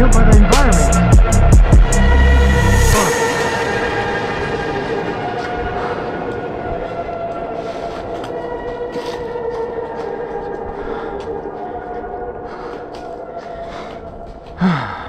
killed by the environment. Ah.